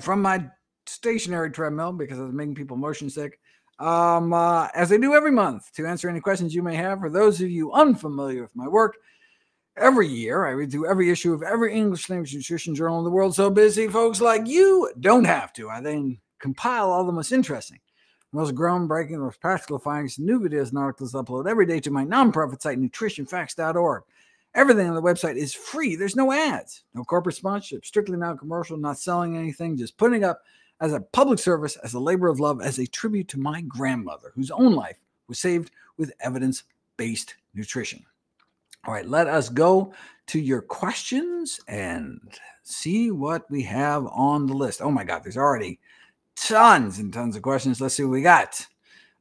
from my stationary treadmill because I was making people motion sick. Um, uh, as I do every month to answer any questions you may have. For those of you unfamiliar with my work, every year I read through every issue of every English language nutrition journal in the world. So busy folks like you don't have to. I then compile all the most interesting, most groundbreaking, most practical findings, new videos and articles upload every day to my nonprofit site, nutritionfacts.org. Everything on the website is free. There's no ads, no corporate sponsorship, strictly non commercial, not selling anything, just putting up as a public service, as a labor of love, as a tribute to my grandmother, whose own life was saved with evidence based nutrition. All right, let us go to your questions and see what we have on the list. Oh my God, there's already tons and tons of questions. Let's see what we got.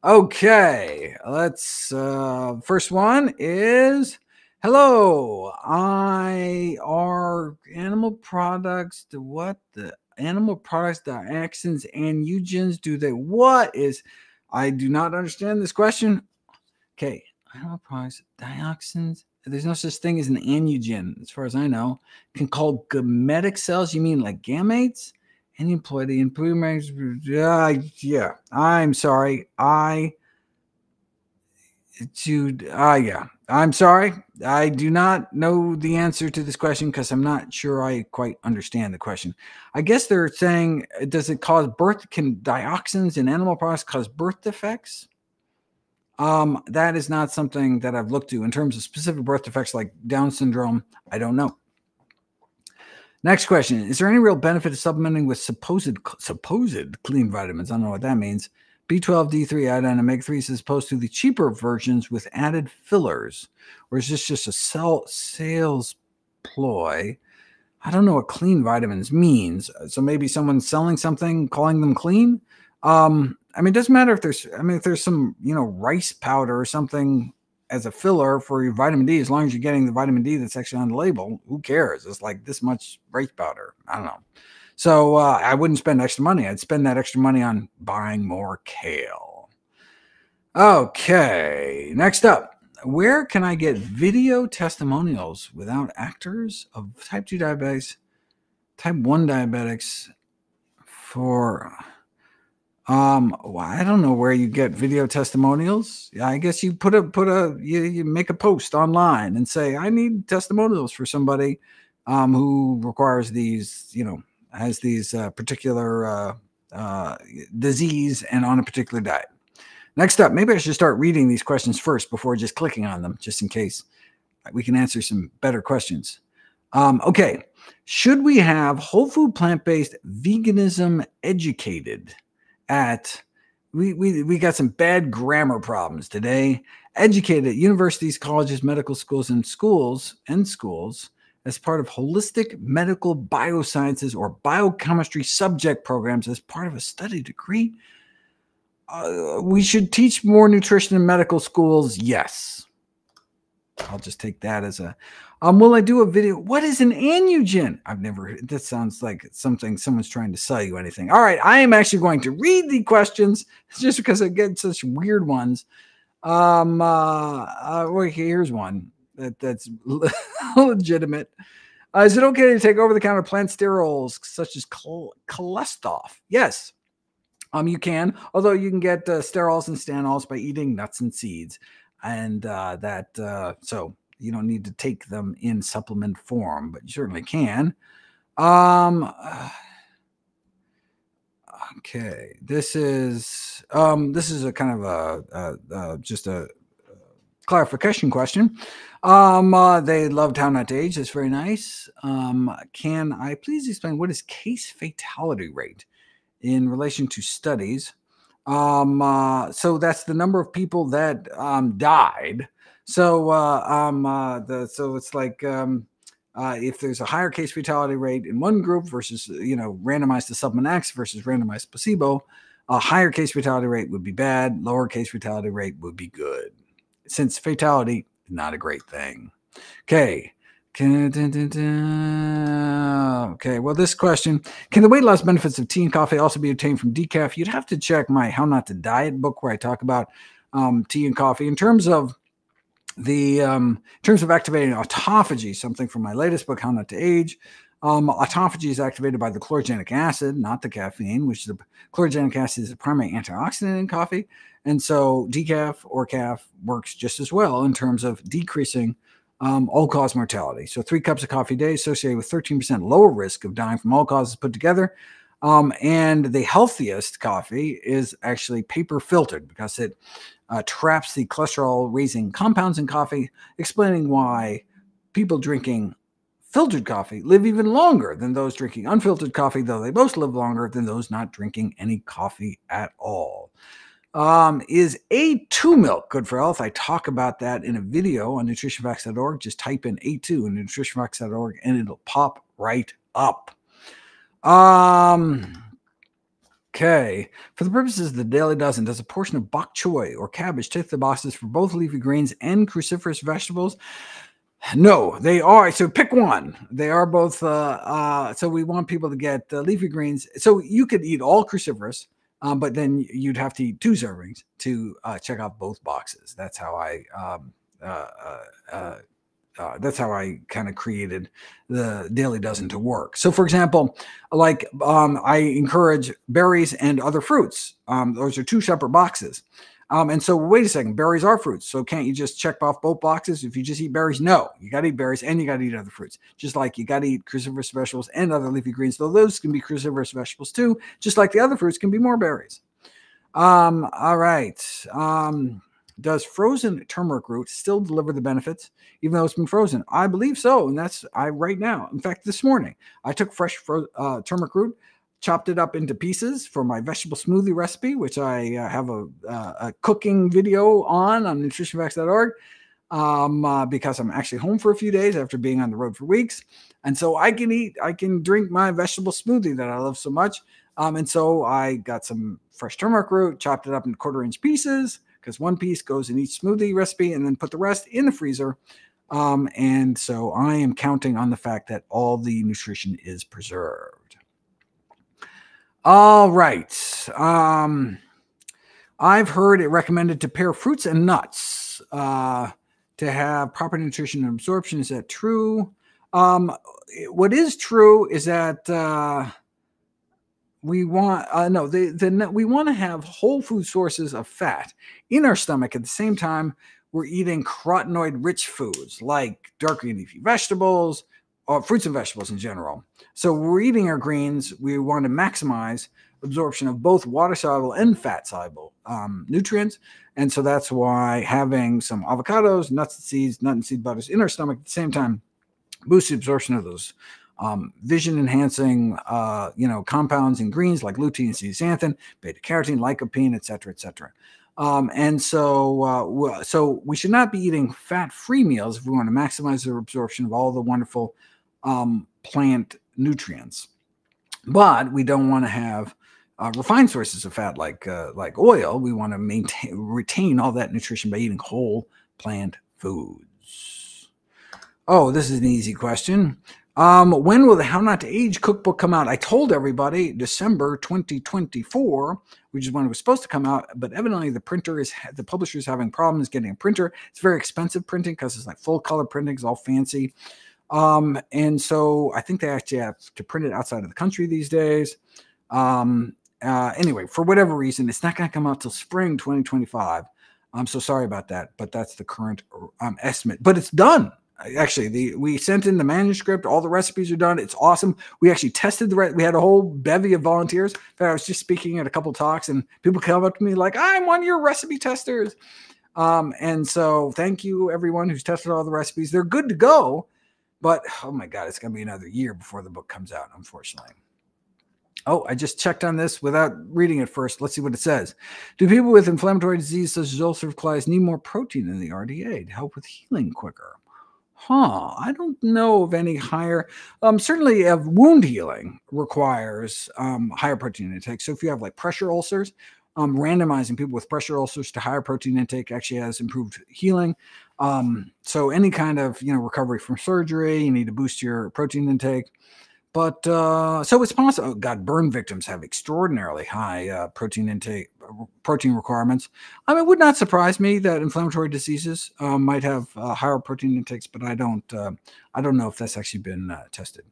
Okay, let's. Uh, first one is Hello, I are animal products. The what? The animal products, the dioxins, and eugens. Do they? What is? I do not understand this question. Okay, animal products, dioxins. There's no such thing as an anugen, as far as I know. Can call gametic cells. You mean like gametes? And employ the improvements. Uh, yeah, I'm sorry. I to ah uh, yeah. I'm sorry. I do not know the answer to this question because i'm not sure i quite understand the question. I guess they're saying does it cause birth can dioxins in animal products cause birth defects? Um that is not something that i've looked to in terms of specific birth defects like down syndrome. I don't know. Next question. Is there any real benefit to supplementing with supposed supposed clean vitamins? I don't know what that means B12, D3, iodine, omega 3s as opposed to the cheaper versions with added fillers? Or is this just a sell, sales ploy? I don't know what clean vitamins means. So maybe someone's selling something, calling them clean. Um, I mean, it doesn't matter if there's, I mean, if there's some, you know, rice powder or something as a filler for your vitamin D, as long as you're getting the vitamin D that's actually on the label, who cares? It's like this much rice powder. I don't know. So uh, I wouldn't spend extra money. I'd spend that extra money on buying more kale. Okay, next up. Where can I get video testimonials without actors of type 2 diabetes, type 1 diabetics for um well, I don't know where you get video testimonials. I guess you put a put a you, you make a post online and say I need testimonials for somebody um, who requires these, you know, has these uh, particular uh, uh, disease and on a particular diet. Next up, maybe I should start reading these questions first before just clicking on them, just in case we can answer some better questions. Um, okay, should we have whole food plant based veganism educated at? We, we, we got some bad grammar problems today. Educated at universities, colleges, medical schools, and schools and schools as part of holistic medical biosciences or biochemistry subject programs as part of a study degree. Uh, we should teach more nutrition in medical schools. Yes. I'll just take that as a. Um, will I do a video? What is an anugen? I've never. That sounds like something someone's trying to sell you anything. All right, I am actually going to read the questions just because I get such weird ones. Um, uh, uh well, here's one that that's legitimate. Uh, is it okay to take over the counter plant sterols such as chol- CholestOff? Yes, um, you can. Although you can get uh, sterols and stanols by eating nuts and seeds, and uh, that uh, so you don't need to take them in supplement form, but you certainly can. Um, okay, this is um, this is a kind of a, a, a just a clarification question. Um, uh, they love how not to age. That's very nice. Um, can I please explain what is case fatality rate in relation to studies? Um, uh, so that's the number of people that um, died. So uh, um, uh, the so it's like um, uh, if there's a higher case fatality rate in one group versus you know randomized to supplement X versus randomized placebo, a higher case fatality rate would be bad. Lower case fatality rate would be good since fatality not a great thing. Okay. Okay, well, this question Can the weight loss benefits of tea and coffee also be obtained from decaf? You'd have to check my How Not to Diet book where I talk about um, tea and coffee. In terms of the um, in terms of activating autophagy, something from my latest book, How Not to Age, Um, autophagy is activated by the chlorogenic acid, not the caffeine, which the chlorogenic acid is the primary antioxidant in coffee. And so decaf or calf works just as well in terms of decreasing um, all cause mortality. So three cups of coffee a day associated with 13% lower risk of dying from all causes put together. Um, and the healthiest coffee is actually paper filtered because it uh, traps the cholesterol raising compounds in coffee, explaining why people drinking filtered coffee live even longer than those drinking unfiltered coffee, though they both live longer than those not drinking any coffee at all. Um, is A2 milk good for health? I talk about that in a video on nutritionfacts.org. Just type in A2 in nutritionfacts.org and it'll pop right up. Um, okay. For the purposes of the Daily Dozen, does a portion of bok choy or cabbage tick the boxes for both leafy greens and cruciferous vegetables? No, they are. So pick one. They are both. Uh, uh, so we want people to get uh, leafy greens. So you could eat all cruciferous um, but then you'd have to eat two servings to uh, check off both boxes. That's how I. Um, uh, uh, uh, uh that's how I kind of created the daily dozen to work. So, for example, like um, I encourage berries and other fruits. Um, those are two separate boxes. Um, and so, wait a second, berries are fruits. So, can't you just check off both boxes if you just eat berries? No, you got to eat berries and you got to eat other fruits. Just like you got to eat cruciferous vegetables and other leafy greens, though those can be cruciferous vegetables too, just like the other fruits can be more berries. Um, all right. Um, does frozen turmeric root still deliver the benefits even though it's been frozen? I believe so, and that's I right now. In fact, this morning I took fresh fro- uh, turmeric root chopped it up into pieces for my vegetable smoothie recipe, which I uh, have a, uh, a, cooking video on on nutritionfacts.org um, uh, because I'm actually home for a few days after being on the road for weeks. And so I can eat, I can drink my vegetable smoothie that I love so much. Um, and so I got some fresh turmeric root, chopped it up in quarter inch pieces because one piece goes in each smoothie recipe, and then put the rest in the freezer. Um, and so I am counting on the fact that all the nutrition is preserved. All right. Um, I've heard it recommended to pair fruits and nuts uh, to have proper nutrition and absorption. Is that true? Um, what is true is that uh, we want uh, no the, the we want to have whole food sources of fat in our stomach at the same time we're eating carotenoid rich foods like dark green leafy vegetables or fruits and vegetables in general. So we're eating our greens. We want to maximize absorption of both water soluble and fat soluble um, nutrients. And so that's why having some avocados, nuts and seeds, nut and seed butters in our stomach at the same time boosts the absorption of those um, vision enhancing, uh, you know, compounds in greens like lutein, zeaxanthin, beta carotene, lycopene, et cetera, et cetera. Um, and so, uh, so we should not be eating fat-free meals if we want to maximize the absorption of all the wonderful um, plant nutrients. But we don't want to have uh, refined sources of fat like uh, like oil. We want to maintain retain all that nutrition by eating whole plant foods. Oh, this is an easy question. Um, when will the How Not to Age cookbook come out? I told everybody December 2024, which is when it was supposed to come out, but evidently the printer is the publisher is having problems getting a printer. It's very expensive printing because it's like full color printing, it's all fancy. Um, and so I think they actually have to print it outside of the country these days. Um, uh, anyway, for whatever reason, it's not going to come out till spring 2025. I'm so sorry about that, but that's the current um, estimate. But it's done. Actually, the we sent in the manuscript. All the recipes are done. It's awesome. We actually tested the. Re- we had a whole bevy of volunteers. I was just speaking at a couple talks, and people come up to me like, "I'm one of your recipe testers." Um, and so, thank you everyone who's tested all the recipes. They're good to go but oh my God, it's going to be another year before the book comes out, unfortunately. Oh, I just checked on this without reading it first. Let's see what it says. Do people with inflammatory disease such as ulcerative colitis need more protein in the RDA to help with healing quicker? Huh. I don't know of any higher. Um, certainly, of wound healing requires um, higher protein intake. So if you have like pressure ulcers, um, randomizing people with pressure ulcers to higher protein intake actually has improved healing. Um, so any kind of you know recovery from surgery, you need to boost your protein intake. But uh, so it's possible. Oh God, burn victims have extraordinarily high uh, protein intake, protein requirements. I mean, it would not surprise me that inflammatory diseases uh, might have uh, higher protein intakes, but I don't. Uh, I don't know if that's actually been uh, tested.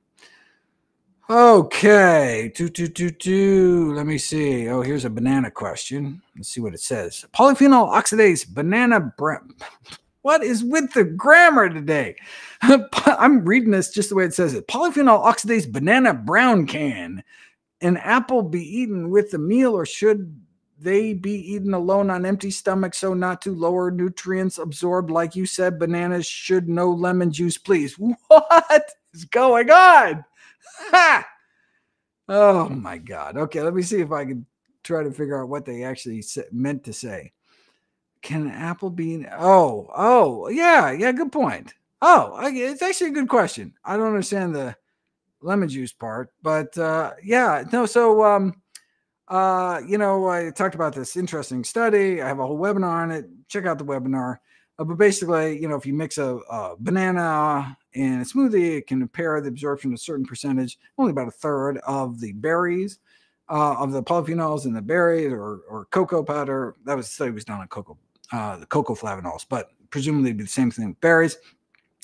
Okay, two, two, two, two. Let me see. Oh, here's a banana question. Let's see what it says. Polyphenol oxidase, banana. Bra- what is with the grammar today? I'm reading this just the way it says it. Polyphenol oxidase, banana brown can. An apple be eaten with the meal, or should they be eaten alone on empty stomach so not to lower nutrients absorbed? Like you said, bananas should no lemon juice, please. What is going on? Ha! Oh my God. Okay, let me see if I can try to figure out what they actually meant to say. Can apple be? Oh, oh, yeah, yeah. Good point. Oh, it's actually a good question. I don't understand the lemon juice part, but uh, yeah, no. So, um, uh, you know, I talked about this interesting study. I have a whole webinar on it. Check out the webinar. Uh, but basically, you know, if you mix a, a, banana in a smoothie, it can impair the absorption of a certain percentage, only about a third of the berries, uh, of the polyphenols in the berries or, or cocoa powder. That was study was done on cocoa, uh, the cocoa flavonols, but presumably be the same thing with berries.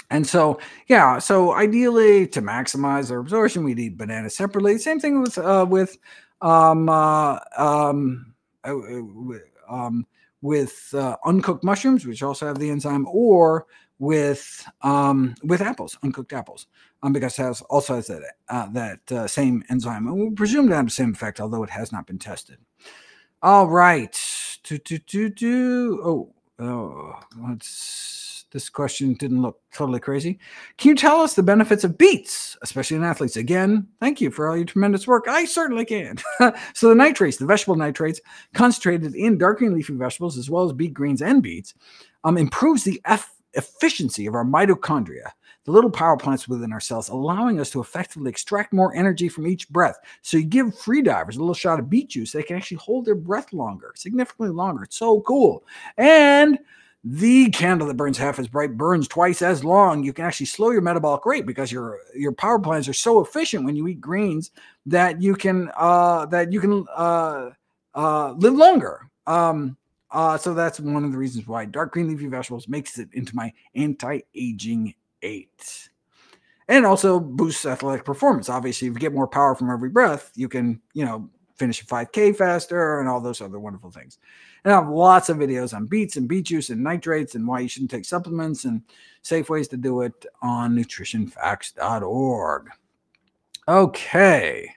And so, yeah, so ideally to maximize their absorption, we'd eat bananas separately. Same thing with uh, with um, uh, um, uh, uh, um, with uh, uncooked mushrooms, which also have the enzyme, or with um, with apples, uncooked apples, um, because it has also has that uh, that uh, same enzyme, and we presume to have the same effect, although it has not been tested. All right, do do do do. Oh, oh, let's this question didn't look totally crazy. Can you tell us the benefits of beets, especially in athletes? Again, thank you for all your tremendous work. I certainly can. so, the nitrates, the vegetable nitrates concentrated in dark green leafy vegetables, as well as beet greens and beets, um, improves the eff- efficiency of our mitochondria, the little power plants within our cells, allowing us to effectively extract more energy from each breath. So, you give free divers a little shot of beet juice, they can actually hold their breath longer, significantly longer. It's so cool. And the candle that burns half as bright burns twice as long. You can actually slow your metabolic rate because your your power plants are so efficient when you eat greens that you can uh, that you can uh, uh, live longer. Um, uh, so that's one of the reasons why dark green leafy vegetables makes it into my anti-aging eight. And also boosts athletic performance. Obviously, if you get more power from every breath, you can, you know, finish a 5K faster and all those other wonderful things. And I have lots of videos on beets and beet juice and nitrates and why you shouldn't take supplements and safe ways to do it on nutritionfacts.org. Okay.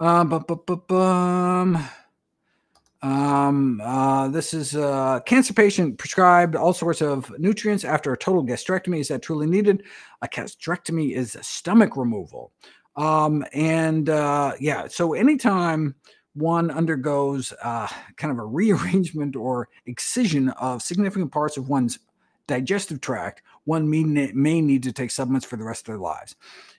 Um, bu- bu- bu- um, uh, this is a cancer patient prescribed all sorts of nutrients after a total gastrectomy. Is that truly needed? A gastrectomy is a stomach removal. Um, and uh, yeah, so anytime one undergoes uh, kind of a rearrangement or excision of significant parts of one's digestive tract, one may, may need to take supplements for the rest of their lives.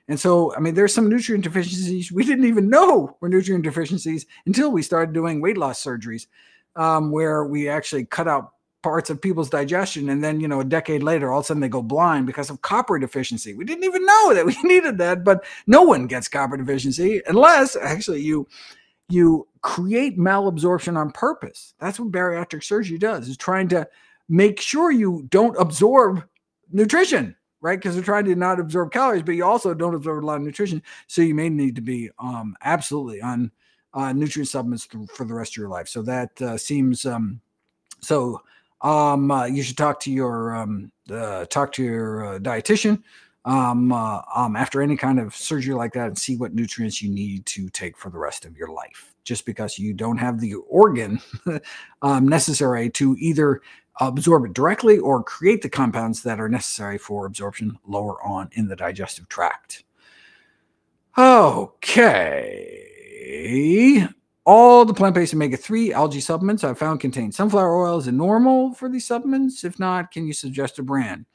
And so, I mean, there's some nutrient deficiencies we didn't even know were nutrient deficiencies until we started doing weight loss surgeries, um, where we actually cut out parts of people's digestion. And then, you know, a decade later, all of a sudden they go blind because of copper deficiency. We didn't even know that we needed that, but no one gets copper deficiency unless actually you you create malabsorption on purpose. That's what bariatric surgery does, is trying to make sure you don't absorb nutrition, right? Because they're trying to not absorb calories, but you also don't absorb a lot of nutrition. So you may need to be um, absolutely on uh, nutrient supplements for the rest of your life. So that uh, seems um, so. Um, uh, you should talk to your um, uh, talk to your uh, dietitian um, uh, um, after any kind of surgery like that and see what nutrients you need to take for the rest of your life. Just because you don't have the organ um, necessary to either absorb it directly or create the compounds that are necessary for absorption lower on in the digestive tract. Okay. All the plant based omega 3 algae supplements I've found contain sunflower oil. Is it normal for these supplements? If not, can you suggest a brand?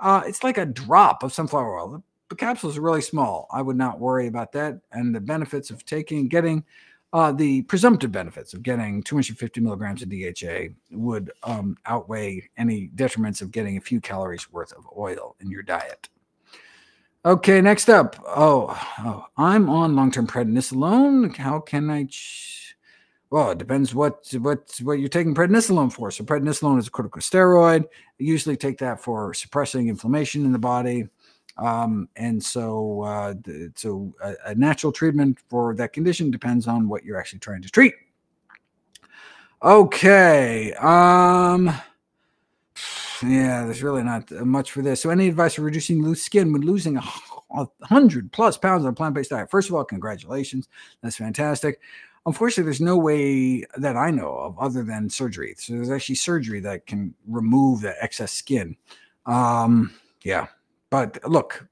Uh, it's like a drop of sunflower oil. The, capsules are really small. I would not worry about that. And the benefits of taking, getting uh, the presumptive benefits of getting 250 milligrams of DHA would um, outweigh any detriments of getting a few calories worth of oil in your diet. Okay, next up. Oh, oh I'm on long-term prednisolone. How can I? Ch- well, it depends what what what you're taking prednisolone for. So prednisolone is a corticosteroid. Usually take that for suppressing inflammation in the body. Um, and so, uh, so a, a, natural treatment for that condition depends on what you're actually trying to treat. Okay. Um, yeah, there's really not much for this. So, any advice for reducing loose skin when losing a hundred plus pounds on a plant-based diet? First of all, congratulations. That's fantastic. Unfortunately, there's no way that I know of other than surgery. So there's actually surgery that can remove that excess skin. Um, yeah, but look,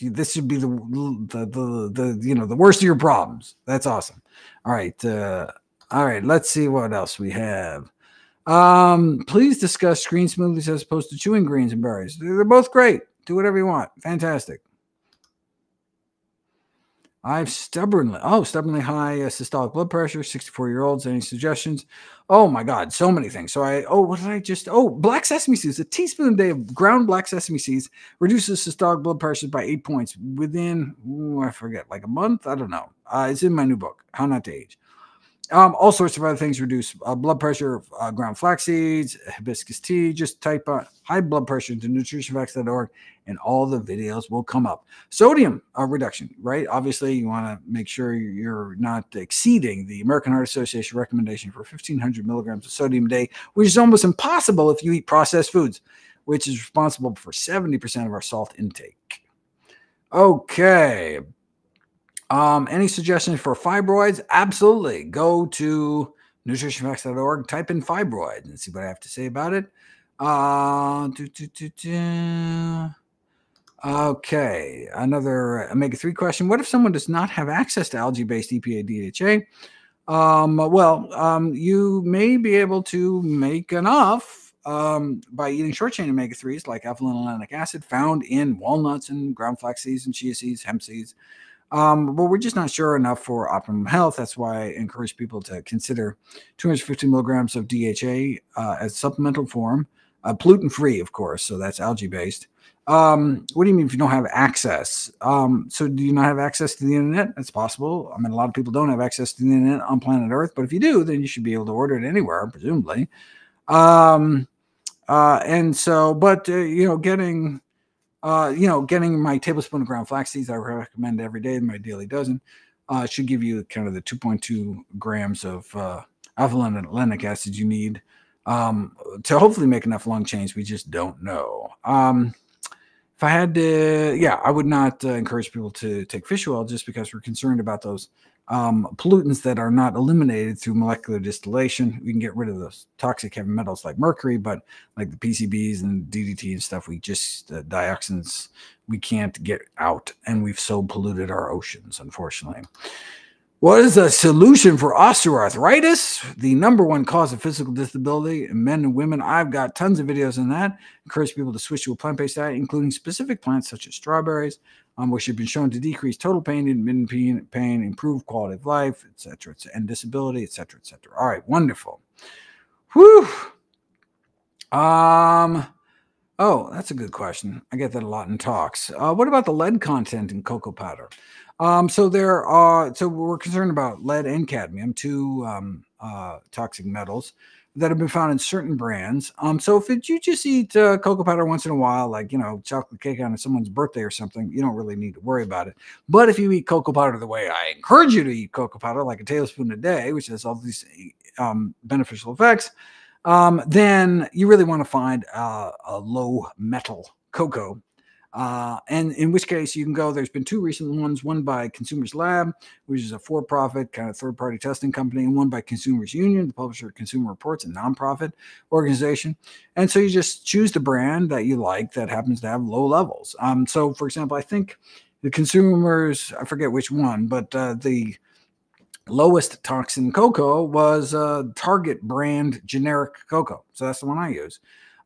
this should be the, the the the, you know the worst of your problems. That's awesome. All right, uh, all right. Let's see what else we have. Um, please discuss green smoothies as opposed to chewing greens and berries. They're both great. Do whatever you want. Fantastic. I've stubbornly, oh, stubbornly high uh, systolic blood pressure, 64 year olds. Any suggestions? Oh my God, so many things. So I, oh, what did I just, oh, black sesame seeds. A teaspoon a day of ground black sesame seeds reduces systolic blood pressure by eight points within, ooh, I forget, like a month? I don't know. Uh, it's in my new book, How Not to Age. Um, all sorts of other things reduce uh, blood pressure, uh, ground flax seeds, hibiscus tea. Just type uh, high blood pressure into nutritionfacts.org and all the videos will come up. Sodium uh, reduction, right? Obviously, you want to make sure you're not exceeding the American Heart Association recommendation for 1500 milligrams of sodium a day, which is almost impossible if you eat processed foods, which is responsible for 70% of our salt intake. Okay, um, any suggestions for fibroids? Absolutely. Go to nutritionfacts.org, type in fibroid and see what I have to say about it. Uh, do, do, do, okay, another omega 3 question. What if someone does not have access to algae based EPA DHA? Um, well, um, you may be able to make enough um, by eating short chain omega 3s like alpha acid found in walnuts and ground flax seeds and chia seeds, hemp seeds. Um, but we're just not sure enough for optimum health. That's why I encourage people to consider 250 milligrams of DHA uh, as supplemental form, uh, pollutant free, of course. So that's algae based. Um, what do you mean if you don't have access? Um, so do you not have access to the internet? That's possible. I mean, a lot of people don't have access to the internet on planet Earth, but if you do, then you should be able to order it anywhere, presumably. Um, uh, and so, but uh, you know, getting uh, you know, getting my tablespoon of ground flax seeds I recommend every day in my daily dozen uh, should give you kind of the 2.2 grams of uh, alpha linolenic acid you need um, to hopefully make enough long chain. We just don't know. Um, if I had to, yeah, I would not uh, encourage people to take fish oil just because we're concerned about those um, pollutants that are not eliminated through molecular distillation. We can get rid of those toxic heavy metals like mercury, but like the PCBs and DDT and stuff, we just uh, dioxins we can't get out, and we've so polluted our oceans, unfortunately. What is the solution for osteoarthritis, the number one cause of physical disability in men and women? I've got tons of videos on that. Encourage people to switch to a plant based diet, including specific plants such as strawberries, um, which have been shown to decrease total pain, intermittent pain, pain improve quality of life, etc., and disability, etc., etc. All right, wonderful. Whew. Um, oh, that's a good question. I get that a lot in talks. Uh, what about the lead content in cocoa powder? Um, so there are so we're concerned about lead and cadmium, two um, uh, toxic metals that have been found in certain brands. Um, so if you just eat uh, cocoa powder once in a while, like you know chocolate cake on someone's birthday or something, you don't really need to worry about it. But if you eat cocoa powder the way I encourage you to eat cocoa powder, like a tablespoon a day, which has all these um, beneficial effects, um, then you really want to find uh, a low metal cocoa uh, and in which case you can go, there's been two recent ones, one by Consumers Lab, which is a for profit kind of third party testing company, and one by Consumers Union, the publisher of Consumer Reports, a nonprofit organization. And so you just choose the brand that you like that happens to have low levels. Um, so, for example, I think the consumers, I forget which one, but uh, the lowest toxin cocoa was uh, Target brand generic cocoa. So that's the one I use.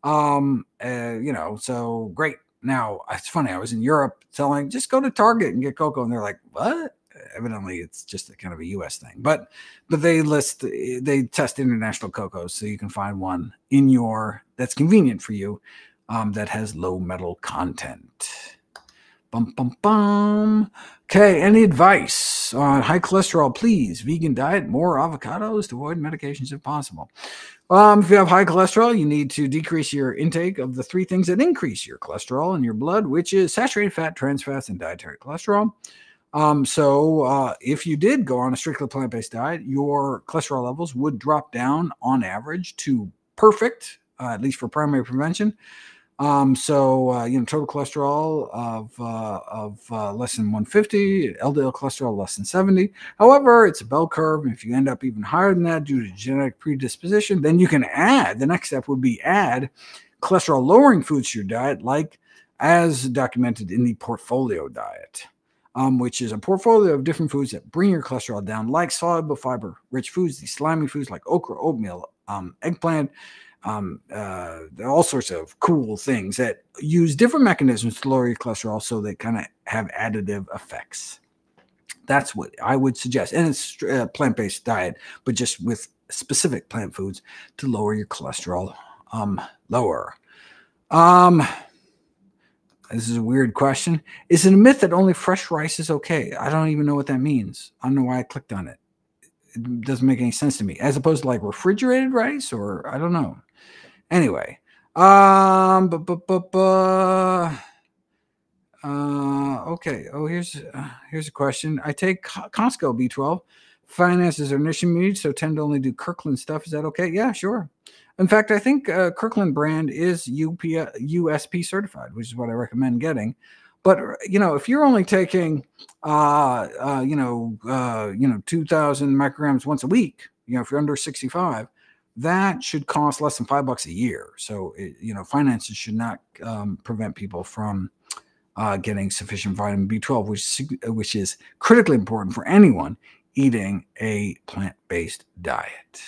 Um, uh, you know, so great now, it's funny. I was in Europe telling just go to Target and get cocoa, and they're like, "What?" Evidently, it's just a kind of a U.S. thing, but but they list they test international cocos, so you can find one in your that's convenient for you um, that has low metal content. Bum, bum, bum. Okay, any advice on high cholesterol, please? Vegan diet, more avocados to avoid medications if possible. Um, if you have high cholesterol, you need to decrease your intake of the three things that increase your cholesterol in your blood, which is saturated fat, trans fats, and dietary cholesterol. Um, so, uh, if you did go on a strictly plant based diet, your cholesterol levels would drop down on average to perfect, uh, at least for primary prevention. Um, so uh, you know, total cholesterol of uh, of uh, less than 150, LDL cholesterol less than 70. However, it's a bell curve, if you end up even higher than that due to genetic predisposition, then you can add. The next step would be add cholesterol lowering foods to your diet, like as documented in the portfolio diet. Um, which is a portfolio of different foods that bring your cholesterol down, like soluble fiber rich foods, these slimy foods like okra, oatmeal, um, eggplant, um, uh, all sorts of cool things that use different mechanisms to lower your cholesterol so they kind of have additive effects. That's what I would suggest. And it's a plant based diet, but just with specific plant foods to lower your cholesterol um, lower. Um, this is a weird question. Is it a myth that only fresh rice is okay? I don't even know what that means. I don't know why I clicked on it. It doesn't make any sense to me. As opposed to like refrigerated rice, or I don't know. Anyway, um, bu- bu- bu- bu- uh, okay. Oh, here's uh, here's a question. I take Costco B12. Finances are niche me, so tend to only do Kirkland stuff. Is that okay? Yeah, sure. In fact, I think uh, Kirkland brand is UP, USP certified, which is what I recommend getting. But you know, if you're only taking, uh, uh, you know, uh, you know, two thousand micrograms once a week, you know, if you're under 65, that should cost less than five bucks a year. So, it, you know, finances should not um, prevent people from uh, getting sufficient vitamin B12, which which is critically important for anyone eating a plant-based diet.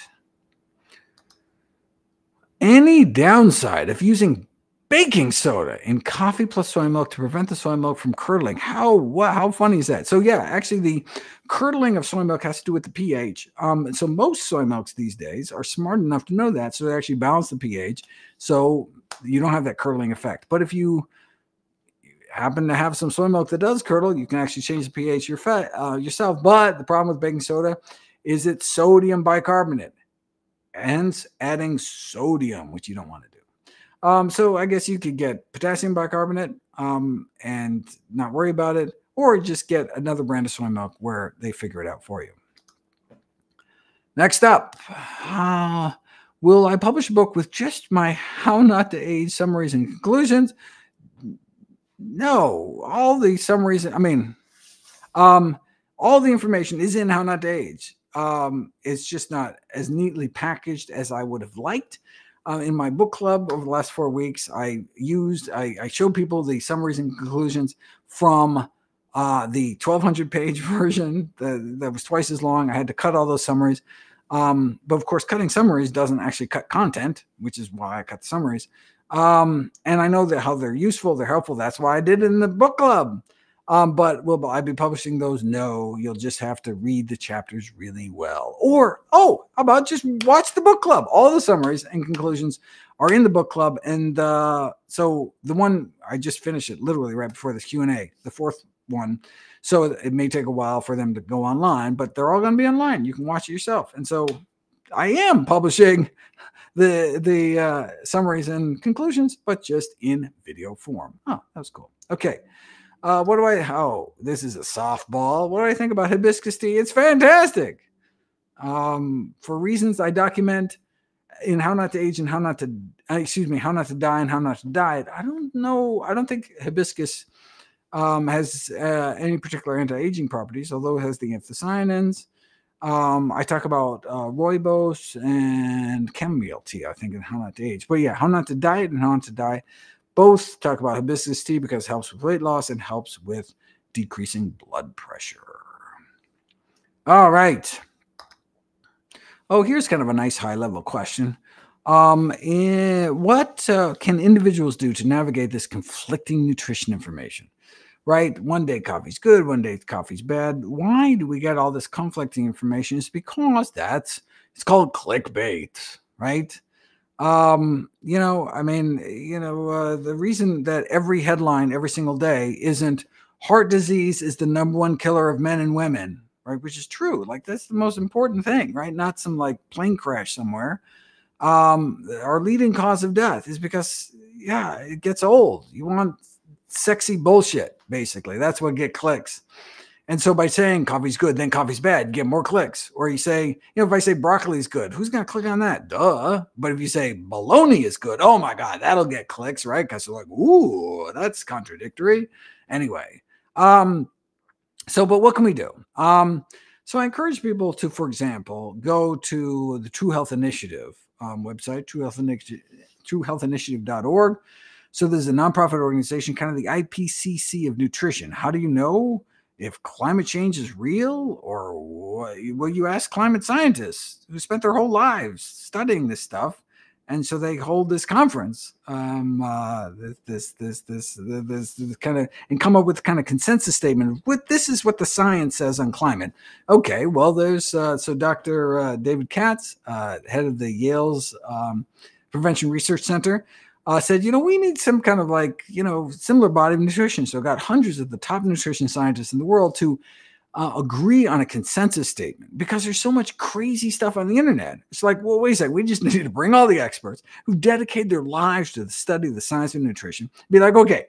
Any downside of using baking soda in coffee plus soy milk to prevent the soy milk from curdling. How how funny is that? So yeah, actually the curdling of soy milk has to do with the pH. Um, so most soy milks these days are smart enough to know that, so they actually balance the pH, so you don't have that curdling effect. But if you happen to have some soy milk that does curdle, you can actually change the pH your fat, uh, yourself. But the problem with baking soda is it's sodium bicarbonate, hence adding sodium, which you don't want to do. Um, so I guess you could get potassium bicarbonate um, and not worry about it, or just get another brand of soy milk where they figure it out for you. Next up, uh, will I publish a book with just my how not to age summaries and conclusions? No, all the summaries, I mean, um, all the information is in how not to age. Um, it's just not as neatly packaged as I would have liked uh, in my book club over the last four weeks, I used, I, I showed people the summaries and conclusions from uh, the 1200 page version that, that, was twice as long. I had to cut all those summaries. Um, but of course, cutting summaries doesn't actually cut content, which is why I cut the summaries. Um, and I know that how they're useful, they're helpful. That's why I did it in the book club. Um, but will I be publishing those? No, you'll just have to read the chapters really well. Or, oh, how about just watch the book club? All the summaries and conclusions are in the book club. And uh, so the one I just finished it literally right before this Q and A, the fourth one. So it may take a while for them to go online, but they're all going to be online. You can watch it yourself. And so I am publishing the the uh, summaries and conclusions, but just in video form. Oh, that was cool. Okay. Uh, what do I? Oh, this is a softball. What do I think about hibiscus tea? It's fantastic. Um, for reasons I document in how not to age and how not to, uh, excuse me, how not to die and how not to diet. I don't know. I don't think hibiscus um, has uh, any particular anti-aging properties, although it has the anthocyanins. Um, I talk about uh, rooibos and chamomile tea, I think, in how not to age. But yeah, how not to diet and how not to die. Both talk about hibiscus tea because it helps with weight loss and helps with decreasing blood pressure. All right. Oh, here's kind of a nice high level question. Um, eh, what uh, can individuals do to navigate this conflicting nutrition information? Right? One day coffee's good, one day coffee's bad. Why do we get all this conflicting information? It's because that's it's called clickbait, right? Um, you know, I mean, you know, uh, the reason that every headline every single day isn't heart disease is the number one killer of men and women, right? Which is true. Like that's the most important thing, right? Not some like plane crash somewhere. Um, our leading cause of death is because, yeah, it gets old. You want sexy bullshit, basically. That's what get clicks. And so by saying coffee's good, then coffee's bad, get more clicks. Or you say, you know, if I say broccoli's good, who's going to click on that? Duh. But if you say bologna is good, oh my God, that'll get clicks, right? Because they're like, ooh, that's contradictory. Anyway, um, so, but what can we do? Um, so I encourage people to, for example, go to the True Health Initiative um, website, True Health Initiative. So there's a nonprofit organization, kind of the IPCC of nutrition. How do you know? If climate change is real or what, well you ask climate scientists who spent their whole lives studying this stuff and so they hold this conference um uh this this this this, this kind of and come up with kind of consensus statement what this is what the science says on climate. Okay well there's uh, so dr uh, david katz uh, head of the yale's um, prevention research center uh, said, you know, we need some kind of like, you know, similar body of nutrition. So got hundreds of the top nutrition scientists in the world to uh, agree on a consensus statement because there's so much crazy stuff on the internet. It's like, well, wait a second, we just need to bring all the experts who dedicate their lives to the study of the science of nutrition, be like, okay,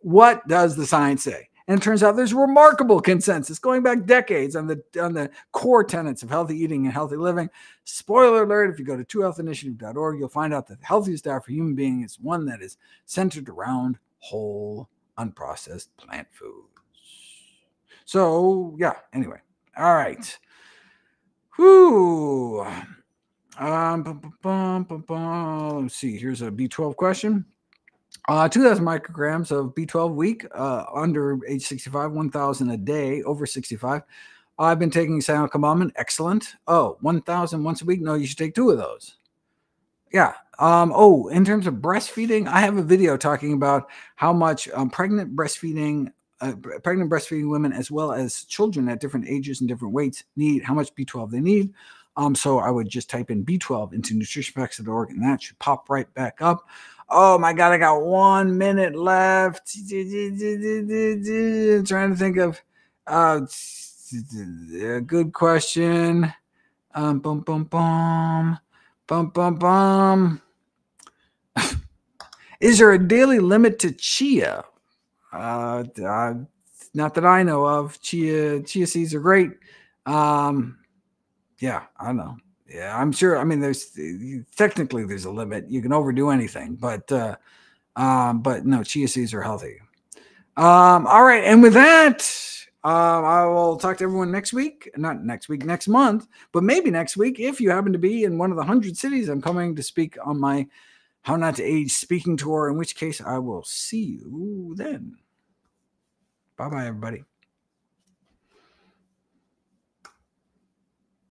what does the science say? And it turns out there's remarkable consensus going back decades on the on the core tenets of healthy eating and healthy living. Spoiler alert, if you go to truehealthinitiative.org, you'll find out that the healthiest diet for human being is one that is centered around whole, unprocessed plant foods. So yeah, anyway. All right. Whoo. Um, bum, bum, bum, let's see. Here's a B12 question. Uh, 2,000 micrograms of B12 week uh, under age 65, 1,000 a day over 65. I've been taking cyanocobalamin. Excellent. Oh, 1,000 once a week. No, you should take two of those. Yeah. Um, oh, in terms of breastfeeding, I have a video talking about how much um, pregnant breastfeeding, uh, pregnant breastfeeding women, as well as children at different ages and different weights, need how much B12 they need. Um, so I would just type in B12 into nutritionfacts.org and that should pop right back up. Oh my God, I got one minute left. Trying to think of uh, a good question. Um, bum, bum, bum, bum, bum, bum. Is there a daily limit to chia? Uh, uh, not that I know of. Chia chia seeds are great. Um, yeah, I know. Yeah, I'm sure. I mean, there's technically there's a limit. You can overdo anything, but uh, um, but no, chia seeds are healthy. Um, all right, and with that, um, I will talk to everyone next week. Not next week, next month, but maybe next week if you happen to be in one of the hundred cities. I'm coming to speak on my How Not to Age speaking tour. In which case, I will see you then. Bye bye, everybody.